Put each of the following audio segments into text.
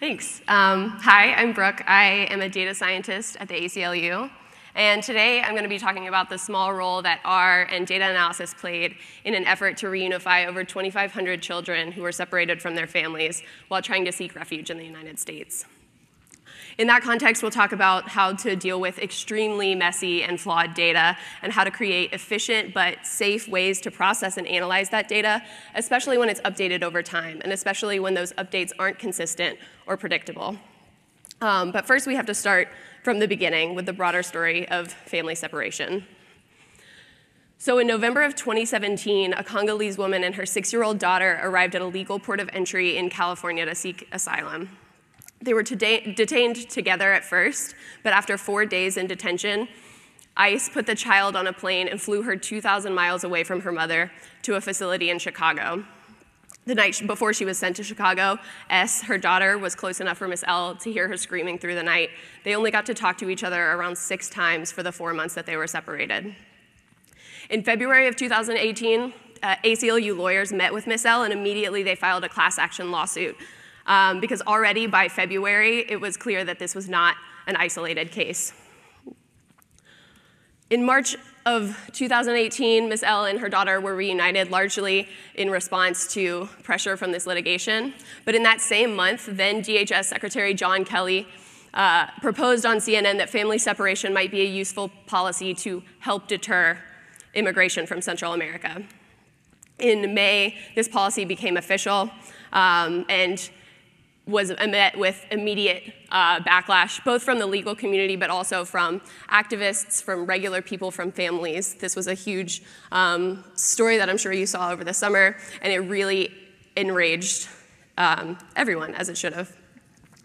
Thanks. Um, hi, I'm Brooke. I am a data scientist at the ACLU. And today I'm going to be talking about the small role that R and data analysis played in an effort to reunify over 2,500 children who were separated from their families while trying to seek refuge in the United States. In that context, we'll talk about how to deal with extremely messy and flawed data and how to create efficient but safe ways to process and analyze that data, especially when it's updated over time, and especially when those updates aren't consistent or predictable. Um, but first, we have to start from the beginning with the broader story of family separation. So, in November of 2017, a Congolese woman and her six year old daughter arrived at a legal port of entry in California to seek asylum. They were detained together at first, but after four days in detention, ICE put the child on a plane and flew her 2,000 miles away from her mother to a facility in Chicago. The night before she was sent to Chicago, S, her daughter, was close enough for Miss L to hear her screaming through the night. They only got to talk to each other around six times for the four months that they were separated. In February of 2018, uh, ACLU lawyers met with Miss L and immediately they filed a class action lawsuit um, because already by February, it was clear that this was not an isolated case. In March of 2018, Ms. L and her daughter were reunited largely in response to pressure from this litigation. But in that same month, then DHS Secretary John Kelly uh, proposed on CNN that family separation might be a useful policy to help deter immigration from Central America. In May, this policy became official, um, and was met with immediate uh, backlash, both from the legal community, but also from activists, from regular people, from families. This was a huge um, story that I'm sure you saw over the summer, and it really enraged um, everyone, as it should have.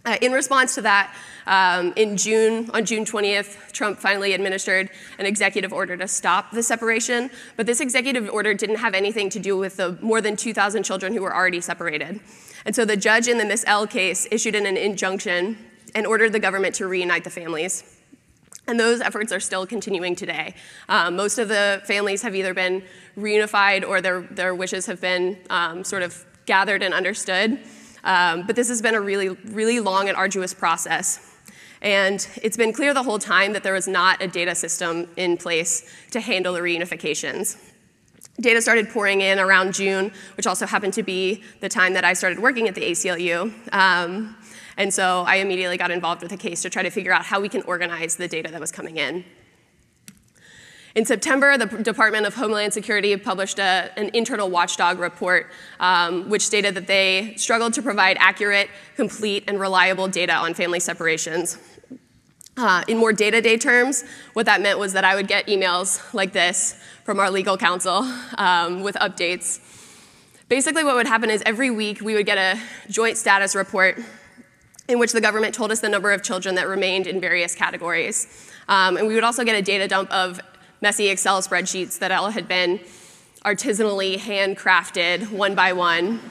Uh, in response to that, um, in June, on June 20th, Trump finally administered an executive order to stop the separation, but this executive order didn't have anything to do with the more than 2,000 children who were already separated. And so the judge in the Miss L case issued an injunction and ordered the government to reunite the families. And those efforts are still continuing today. Um, most of the families have either been reunified or their, their wishes have been um, sort of gathered and understood. Um, but this has been a really, really long and arduous process. And it's been clear the whole time that there was not a data system in place to handle the reunifications. Data started pouring in around June, which also happened to be the time that I started working at the ACLU. Um, and so I immediately got involved with a case to try to figure out how we can organize the data that was coming in. In September, the Department of Homeland Security published a, an internal watchdog report, um, which stated that they struggled to provide accurate, complete, and reliable data on family separations. Uh, in more day-to-day terms, what that meant was that I would get emails like this from our legal counsel um, with updates. Basically, what would happen is every week we would get a joint status report in which the government told us the number of children that remained in various categories. Um, and we would also get a data dump of messy Excel spreadsheets that all had been artisanally handcrafted one by one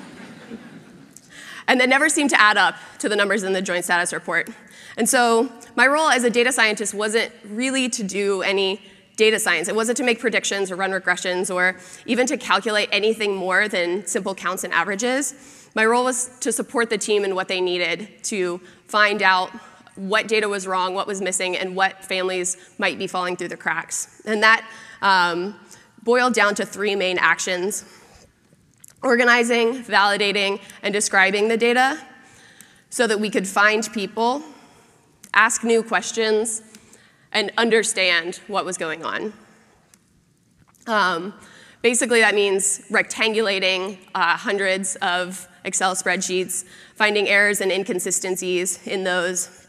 and that never seemed to add up to the numbers in the joint status report. And so my role as a data scientist wasn't really to do any data science. It wasn't to make predictions or run regressions or even to calculate anything more than simple counts and averages. My role was to support the team in what they needed to find out what data was wrong, what was missing, and what families might be falling through the cracks. And that um, boiled down to three main actions organizing, validating, and describing the data so that we could find people, ask new questions, and understand what was going on. Um, basically, that means rectangulating uh, hundreds of Excel spreadsheets, finding errors and inconsistencies in those,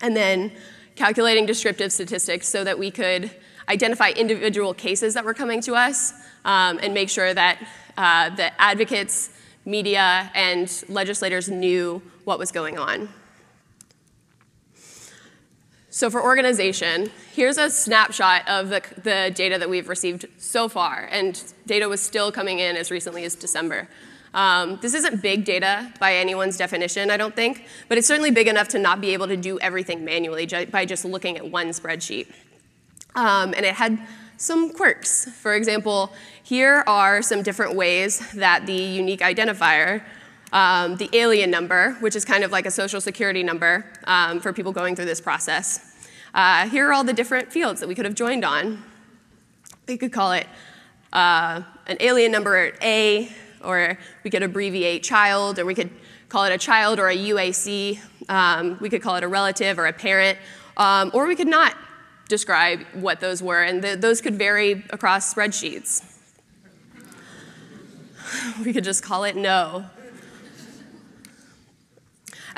and then calculating descriptive statistics so that we could identify individual cases that were coming to us um, and make sure that uh, the advocates, media, and legislators knew what was going on. So for organization, here's a snapshot of the, the data that we've received so far, and data was still coming in as recently as December. Um, this isn't big data by anyone's definition, I don't think, but it's certainly big enough to not be able to do everything manually by just looking at one spreadsheet. Um, and it had some quirks. For example, here are some different ways that the unique identifier um, the alien number, which is kind of like a social security number um, for people going through this process. Uh, here are all the different fields that we could have joined on. We could call it uh, an alien number A, or we could abbreviate child, or we could call it a child or a UAC. Um, we could call it a relative or a parent, um, or we could not describe what those were, and those could vary across spreadsheets. We could just call it no.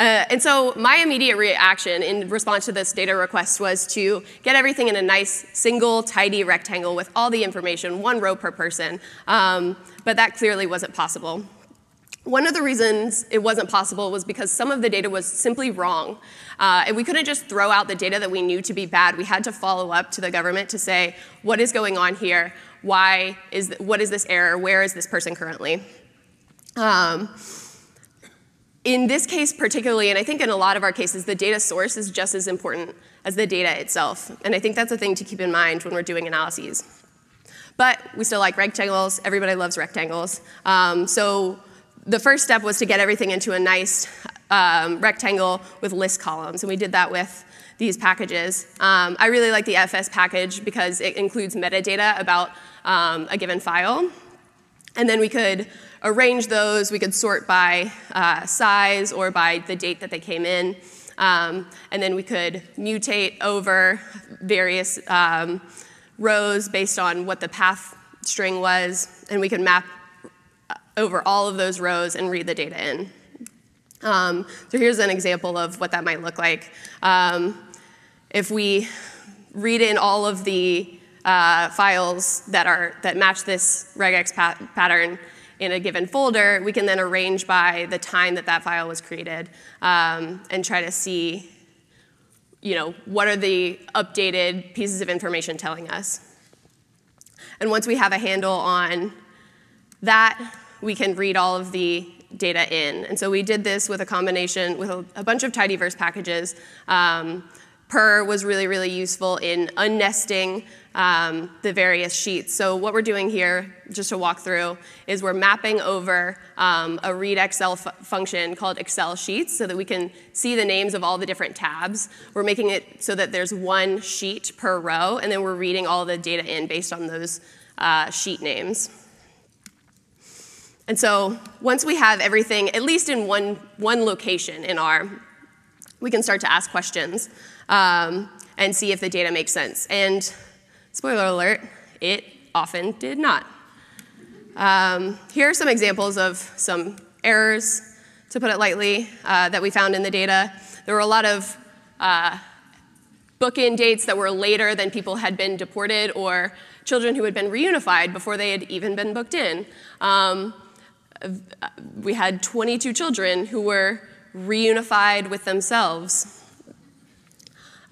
Uh, and so my immediate reaction in response to this data request was to get everything in a nice single tidy rectangle with all the information, one row per person. Um, but that clearly wasn't possible. One of the reasons it wasn't possible was because some of the data was simply wrong. Uh, and we couldn't just throw out the data that we knew to be bad. We had to follow up to the government to say, what is going on here? Why is, what is this error? Where is this person currently? Um, in this case particularly, and I think in a lot of our cases, the data source is just as important as the data itself. And I think that's a thing to keep in mind when we're doing analyses. But we still like rectangles. Everybody loves rectangles. Um, so the first step was to get everything into a nice um, rectangle with list columns. And we did that with these packages. Um, I really like the FS package because it includes metadata about um, a given file. And then we could arrange those. We could sort by uh, size or by the date that they came in. Um, and then we could mutate over various um, rows based on what the path string was. And we could map uh, over all of those rows and read the data in. Um, so here's an example of what that might look like. Um, if we read in all of the uh, files that, are, that match this regex pat pattern in a given folder, we can then arrange by the time that that file was created um, and try to see you know, what are the updated pieces of information telling us. And once we have a handle on that, we can read all of the data in. And so we did this with a combination, with a, a bunch of tidyverse packages. Um, Purrr was really, really useful in unnesting um, the various sheets. So what we're doing here, just to walk through, is we're mapping over um, a read Excel function called Excel Sheets so that we can see the names of all the different tabs. We're making it so that there's one sheet per row, and then we're reading all the data in based on those uh, sheet names. And so once we have everything, at least in one, one location in R, we can start to ask questions um, and see if the data makes sense. And Spoiler alert, it often did not. Um, here are some examples of some errors, to put it lightly, uh, that we found in the data. There were a lot of uh, book-in dates that were later than people had been deported or children who had been reunified before they had even been booked in. Um, we had 22 children who were reunified with themselves.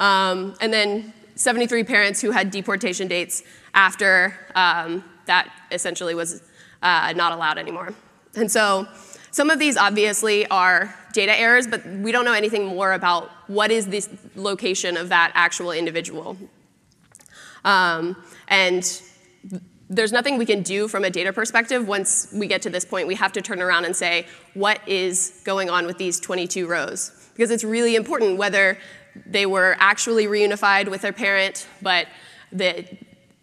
Um, and then 73 parents who had deportation dates after um, that essentially was uh, not allowed anymore. And so some of these obviously are data errors, but we don't know anything more about what is the location of that actual individual. Um, and there's nothing we can do from a data perspective once we get to this point. We have to turn around and say, what is going on with these 22 rows? Because it's really important whether they were actually reunified with their parent, but the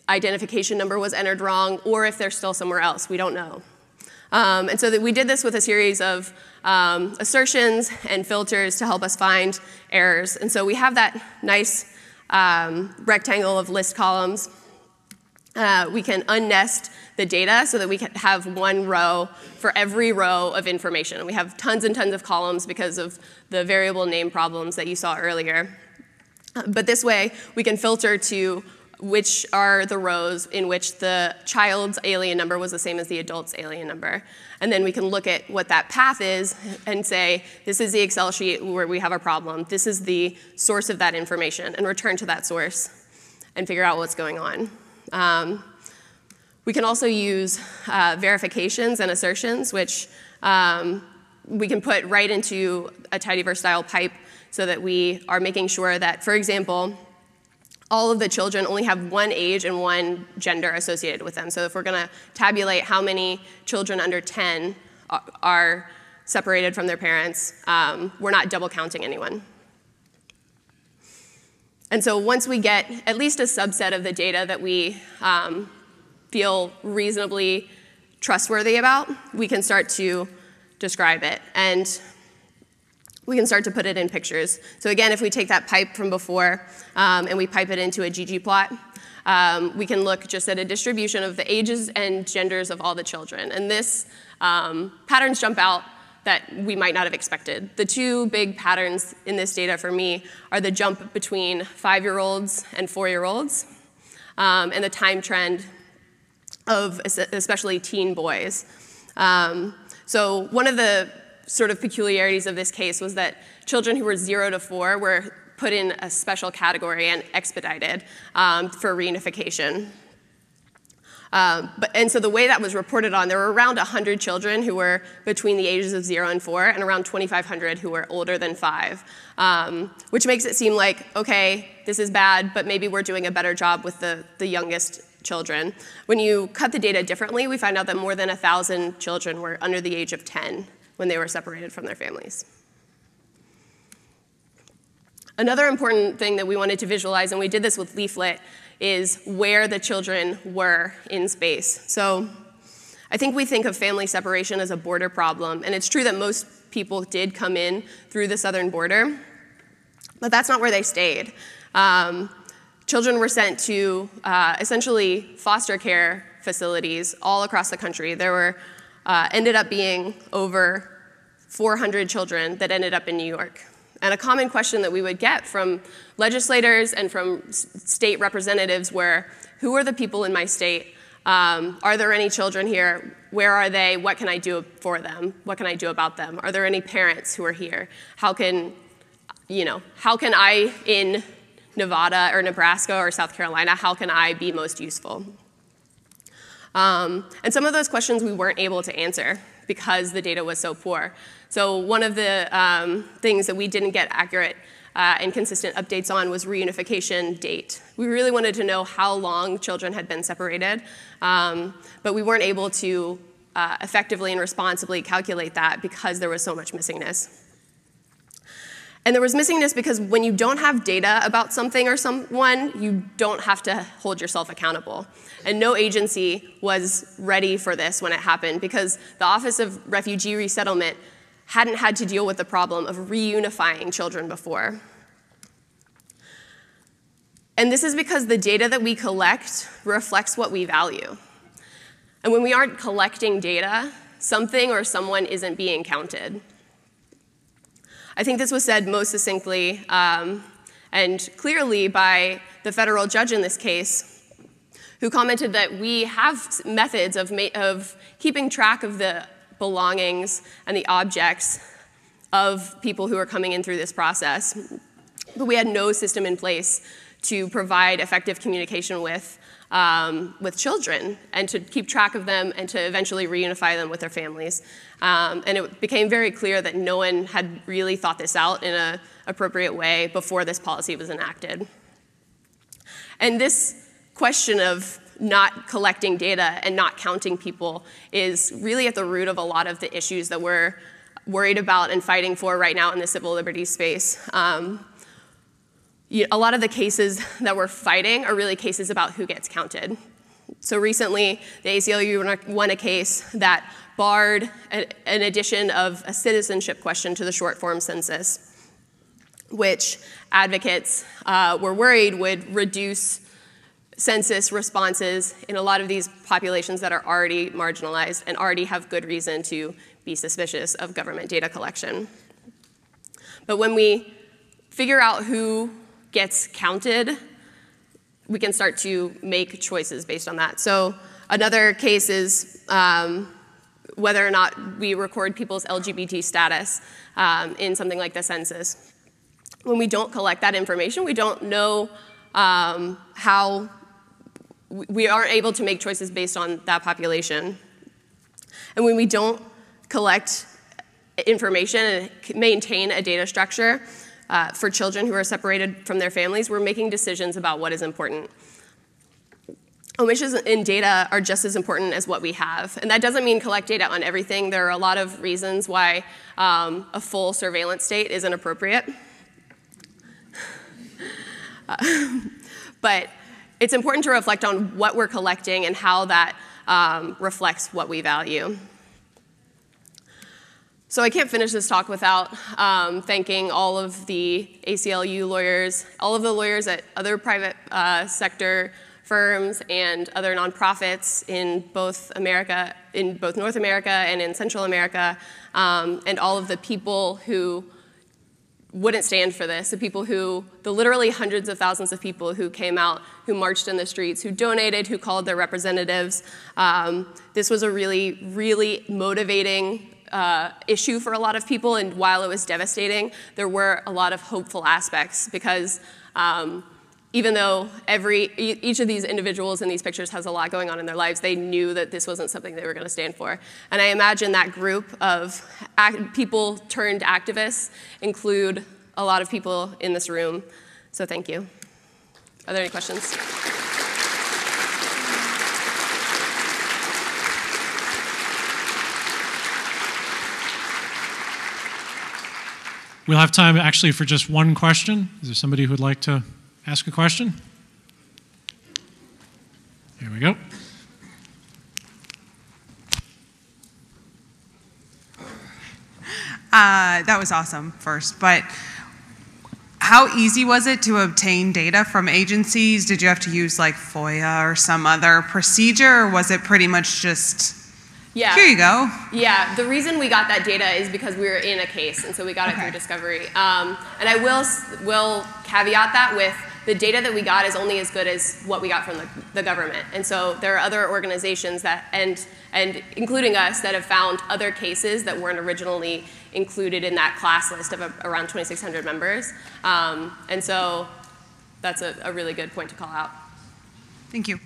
identification number was entered wrong, or if they're still somewhere else. We don't know. Um, and so we did this with a series of um, assertions and filters to help us find errors. And so we have that nice um, rectangle of list columns. Uh, we can unnest the data so that we can have one row for every row of information. And we have tons and tons of columns because of the variable name problems that you saw earlier. But this way, we can filter to which are the rows in which the child's alien number was the same as the adult's alien number. And then we can look at what that path is and say, this is the Excel sheet where we have a problem. This is the source of that information, and return to that source and figure out what's going on. Um, we can also use uh, verifications and assertions, which um, we can put right into a tidyverse style pipe so that we are making sure that, for example, all of the children only have one age and one gender associated with them. So if we're going to tabulate how many children under 10 are separated from their parents, um, we're not double counting anyone. And so once we get at least a subset of the data that we um, feel reasonably trustworthy about, we can start to describe it. And we can start to put it in pictures. So again, if we take that pipe from before um, and we pipe it into a ggplot, um, we can look just at a distribution of the ages and genders of all the children. And this um, patterns jump out that we might not have expected. The two big patterns in this data for me are the jump between five-year-olds and four-year-olds, um, and the time trend of especially teen boys. Um, so one of the sort of peculiarities of this case was that children who were zero to four were put in a special category and expedited um, for reunification. Um, but, and so the way that was reported on, there were around 100 children who were between the ages of zero and four, and around 2,500 who were older than five, um, which makes it seem like, okay, this is bad, but maybe we're doing a better job with the, the youngest children. When you cut the data differently, we find out that more than 1,000 children were under the age of 10 when they were separated from their families. Another important thing that we wanted to visualize, and we did this with Leaflet, is where the children were in space. So I think we think of family separation as a border problem, and it's true that most people did come in through the southern border, but that's not where they stayed. Um, children were sent to uh, essentially foster care facilities all across the country. There were uh, ended up being over 400 children that ended up in New York. And a common question that we would get from legislators and from state representatives were, who are the people in my state? Um, are there any children here? Where are they? What can I do for them? What can I do about them? Are there any parents who are here? How can, you know, how can I in Nevada or Nebraska or South Carolina, how can I be most useful? Um, and some of those questions we weren't able to answer because the data was so poor. So one of the um, things that we didn't get accurate uh, and consistent updates on was reunification date. We really wanted to know how long children had been separated, um, but we weren't able to uh, effectively and responsibly calculate that because there was so much missingness. And there was missingness because when you don't have data about something or someone, you don't have to hold yourself accountable. And no agency was ready for this when it happened because the Office of Refugee Resettlement hadn't had to deal with the problem of reunifying children before. And this is because the data that we collect reflects what we value. And when we aren't collecting data, something or someone isn't being counted. I think this was said most succinctly um, and clearly by the federal judge in this case, who commented that we have methods of, of keeping track of the belongings and the objects of people who are coming in through this process, but we had no system in place to provide effective communication with um, with children and to keep track of them and to eventually reunify them with their families. Um, and it became very clear that no one had really thought this out in an appropriate way before this policy was enacted. And this question of not collecting data and not counting people is really at the root of a lot of the issues that we're worried about and fighting for right now in the civil liberties space. Um, a lot of the cases that we're fighting are really cases about who gets counted. So recently, the ACLU won a case that barred an addition of a citizenship question to the short form census, which advocates uh, were worried would reduce census responses in a lot of these populations that are already marginalized and already have good reason to be suspicious of government data collection. But when we figure out who gets counted, we can start to make choices based on that. So another case is um, whether or not we record people's LGBT status um, in something like the census. When we don't collect that information, we don't know um, how, we aren't able to make choices based on that population. And when we don't collect information and maintain a data structure, uh, for children who are separated from their families, we're making decisions about what is important. omissions in data are just as important as what we have. And that doesn't mean collect data on everything. There are a lot of reasons why um, a full surveillance state isn't appropriate. But it's important to reflect on what we're collecting and how that um, reflects what we value. So I can't finish this talk without um, thanking all of the ACLU lawyers, all of the lawyers at other private uh, sector firms and other nonprofits in both America, in both North America and in Central America, um, and all of the people who wouldn't stand for this, the people who, the literally hundreds of thousands of people who came out, who marched in the streets, who donated, who called their representatives. Um, this was a really, really motivating uh, issue for a lot of people, and while it was devastating, there were a lot of hopeful aspects because um, even though every, each of these individuals in these pictures has a lot going on in their lives, they knew that this wasn't something they were going to stand for. And I imagine that group of people turned activists include a lot of people in this room. So thank you. Are there any questions? We'll have time actually for just one question. Is there somebody who would like to ask a question? Here we go. Uh, that was awesome first, but how easy was it to obtain data from agencies? Did you have to use like FOIA or some other procedure, or was it pretty much just yeah. Here you go. Yeah, the reason we got that data is because we were in a case, and so we got okay. it through discovery. Um, and I will will caveat that with the data that we got is only as good as what we got from the, the government. And so there are other organizations that, and, and including us, that have found other cases that weren't originally included in that class list of a, around 2,600 members. Um, and so that's a, a really good point to call out. Thank you.